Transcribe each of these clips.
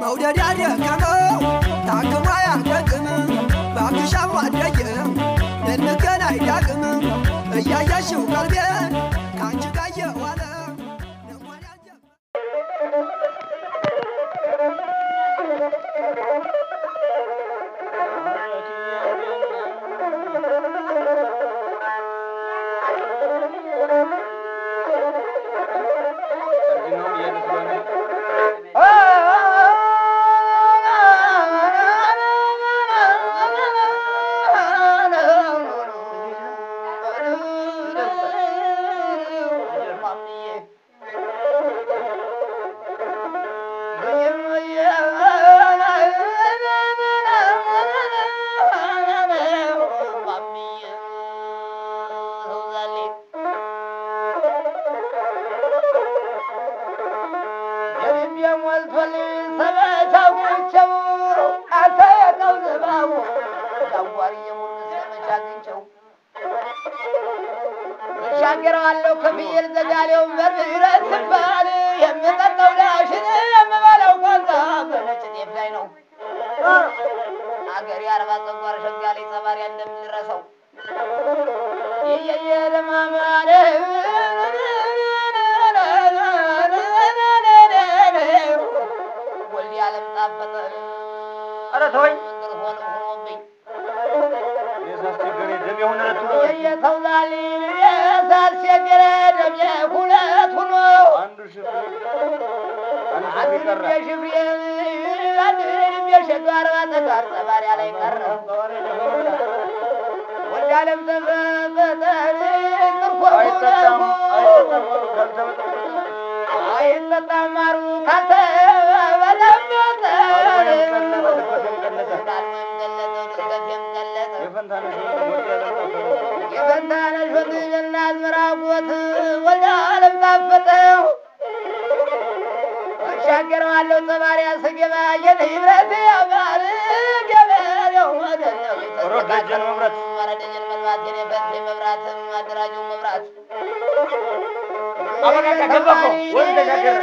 መውደድ ያደከመው ታክሞ አያደግም ባክሻም አደግም ልንገናኝ ዳግም እያየሽው ቀልቤን ከአንቺ ጋር የዋለ ልቧን ያጀ- ሻገረዋለሁ ከፍየል ዘጋሌው በምህረት ስባል የምጠጣው ዳሽን የምበለው ቆንጣ በነጭ ጤፍ ላይ ነው። አገሬ አርባ ጸጓር ሸጋሌ ጸባሪያ እንደምንረሰው ይየየ ደማማረ ወልድ ያለም ጣፈጠ ኧረ ተወኝ። ሆኖብኝ ደም የሆነ ነው። የየተውላሊ ሳስቸገረ ደም ሁለት ሆኖ አንዱ ሽፍሬ አንዱ ሽፍሬ ቀረ። የሽፍሬ አንድ የሸዱ አርባ ተጋር ጸባሪያ ላይ ቀረ። ተፈጠረ ጥርፎ አይጠጣም ማሩ ካልተበለበጠ አልወይም አለም ጣፈጠው አሻገረዋለሁ ጸባሪያ ስገባ የንብረት ያባል ገበሬው መብራት ወረደጀን መብራት የኔፈት መብራት አደራጁ መብራት። አበቃ ገባ እኮ ወንድ ተሻገረ።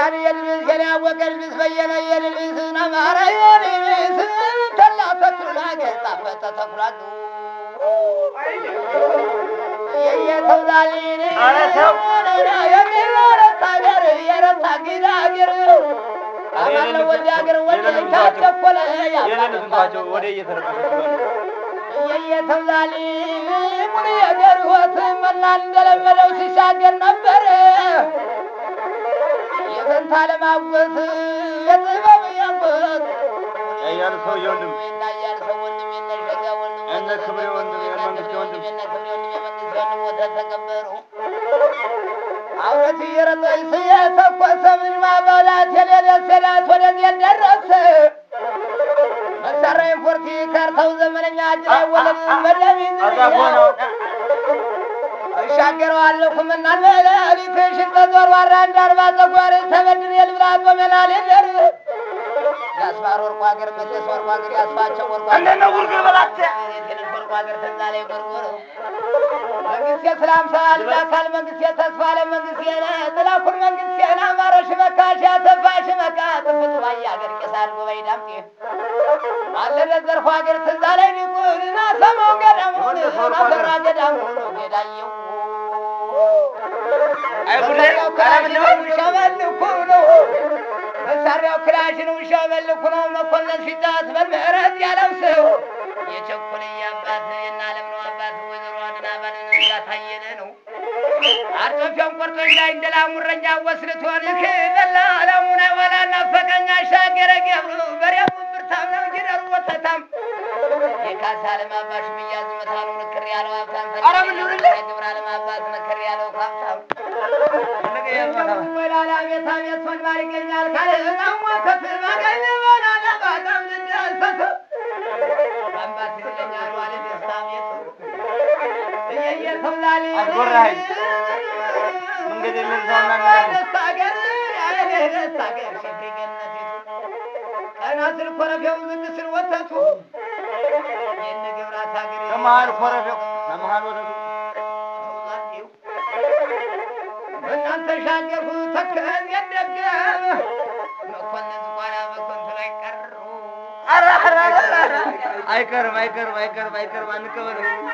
እርጋን የልብስ ገና ልብስ በየነ የልብስ አማራ የልብስ ተላ ተኩላ ገጻ ፈተ ተኩላሉ የየተውዛሊ ኧረ ተው። የሚረታ ገር የረታ ጊዳግር። አማለ ወደ አገር ወደ ታደኮለ የሌሉትን ተዋቸው ወደ እየተረበሸ የየተውዛሊ ሙሉ የገር ህይወት መናን እንደለመደው ሲሻገር ነበረ የፈንታ ለማወት የጥበብ ያወት ሰውዬ ወንድም ሰው ወንድም እነ ክብሬ ተቀበሩ። ስየተኮሰ ምን የሌለ ወደዚህ ደረሰ። መሳሪያ ካርታው ዘመነኛ አጅራ ወለድ እሻገረዋለሁ ኩምና ለሊት ሽንጠ ዞር ዋራ እንደ አርባ ጸጓር ተበድር የልብላ ቆመና ሌደር ያስማር ወርቁ ሀገር መለስ ወርቁ ሀገር ያስፋቸው ወርቁ እንደነ ጉርግር በላቸ የትንሽ ወርቁ ሀገር ትዛ ላይ ጎርጎር መንግስቴ ሰላም ሰላል ላካል መንግስቴ ተስፋ ለመንግስቴ ጥላኩን መንግስቴ ናማረሽ መካሽ ያተፋሽ መካ ጥፍጡ ባየ ሀገር ቄሳር ጎበይ ዳምጤ። አለለ ዘርፎ ሀገር ትዛ ላይ ዲቁን ናሰመው ገዳሙን ናሰራ ገዳሙን ጌዳየው ሸበል እኮ ነው ሸበል እኮ ነው። መኮንን ሲጣት በምህረት ያለው ሰው የቸኮልዬ አባት እና ለምነው አባት ወይዘሮ አድናባን እንዳታየለ ነው። አርጦፊያውን ቆርጦ ላይ እንደ ላሙረኛ ወስልቶን ክበላ አላሙና ወላ ናፈቀኛ ሻገረ ገብሩ በሪያው ብርታም ነው ጅረሩ ወተታም የካሳ ለማባሽ ብያዝ መታኑ ምክር ያለው ሀብታም ግብር ለማባት ምክር ያለው ሀብታም ወላላ ቤታ ቤት ሶልባር ይገኛል እማሞ ከፍል ባገኝ ወላላ በጣም ልደሰት አባት ይለኛል ዋለ ደስታ ቤቱ እየየ ተብላሊ አስጎራኸኝ። መንገድ ደስታ ገር ደስታ ገር ሽፍሪ ገነቲቱ ቀና ስል ኮረፌው ስል ወተቱ የነ ገብራት ሀገር ከመሀል ኮረፌው ከመሀል ወተቱ እናንተ ሻገፉ ተከን የደገም መኮንን ዝቋላ መኮንቱ ላይ ቀሩ ኧረ ኧረ ኧረ ኧረ አይቀርም አይቀርም አይቀርም አይቀርም አንቀበልም።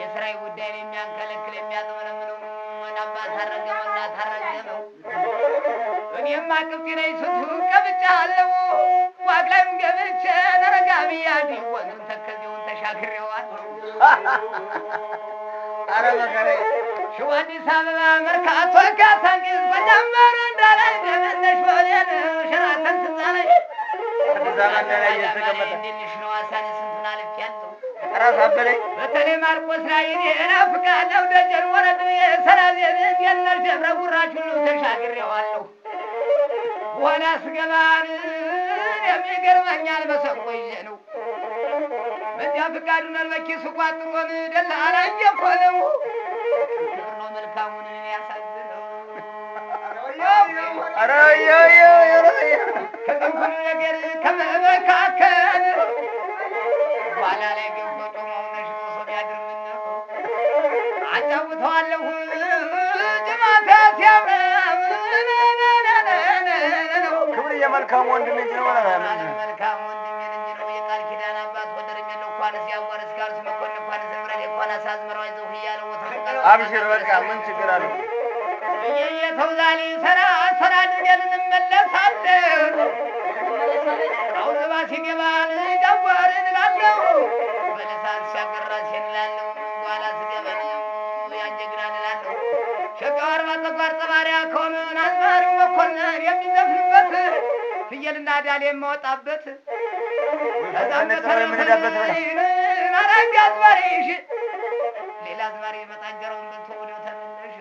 የስራይ ጉዳይን የሚያንከለክል የሚያጥመለምለው ወናባ ታረገመና ታረገመው እኔማ ቅብጢ ነኝ ስንቱን ቀብጫለሁ ዋግ ላይም ገብቼ ነረጋብያ ወንዙን ተከዜውን ተሻግሬዋለሁ። ኧረ መከሬ ሽው አዲስ አበባ መርካቶ ካሳንቂስ በጀመረ እንዳላይ እንደመነሽ ወሌን ሸራተን ትዛለሽ አዲስ አበባ እንዳላይ እየተቀመጠ እንዴልሽ ነው? አሳኔ ስንቱን አልፌያለሁ ራስ በተለይ ማርቆስ ላይ እኔ እናፍቃለሁ ደጀን ወረድ የሰራዜ ቤት የነር ደብረ ጉራች ሁሉ ተሻግሬዋለሁ። በኋላ ስገባን የሚገርመኛል በሰቆ ይዤ ነው በዚያ ፍቃዱን አልበኪሱ ቋጥሮን ደላላ እየኮነው ክብር ነው መልካሙን ያሳዝነው። ኧረ ከጥንኩሉ ነገር ከመመካከል አጫውተዋለሁ። ክብር የመልካም ወንድም እንጂ ነው መልካም እንጂ ነው። የቃል ኪዳን አባት መኮንን አብሽር በቃ ምን ችግር አለው? የተውዛሊ ሰራ ሰራ አድርገን እንመለሳለን። አሁን ዝባ ሲገባን ጃጓር እንላለሁ ፍየልና ዳል የማወጣበት አዝማሪሽ። ሌላ አዝማሪ የመጣ እንጀራውን በልቶ ወዲያው ተመለሽ